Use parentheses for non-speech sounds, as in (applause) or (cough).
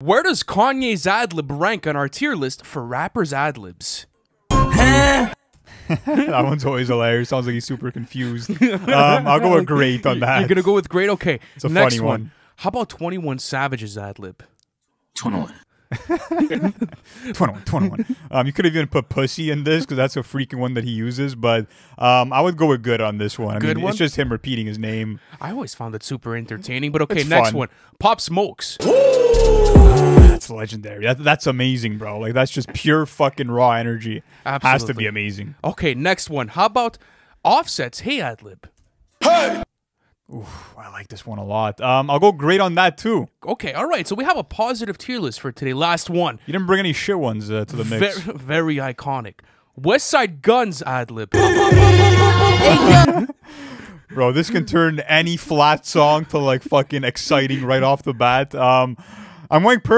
Where does Kanye's ad lib rank on our tier list for rappers' ad libs? (laughs) that one's always hilarious. Sounds like he's super confused. Um, I'll go with (laughs) great on that. You're gonna go with great. Okay, It's a next funny one. How about Twenty One Savage's ad lib? 21. (laughs) 21, 21. Um, you could have even put pussy in this because that's a freaking one that he uses. But um, I would go with good on this one. I Good mean, one? it's just him repeating his name. I always found it super entertaining. But okay, It's next fun. one. Pop Smokes. That's legendary. That, that's amazing, bro. Like that's just pure fucking raw energy. Has to be amazing. Okay, next one. How about Offset's Hey ad lib? I like this one a lot. Um, I'll go great on that too. Okay, all right. So we have a positive tier list for today. Last one. You didn't bring any shit ones uh, to the mix. Very, very iconic. West Side Guns ad lib. (laughs) Bro, this can turn any flat song to like fucking exciting right off the bat. Um, I'm going per.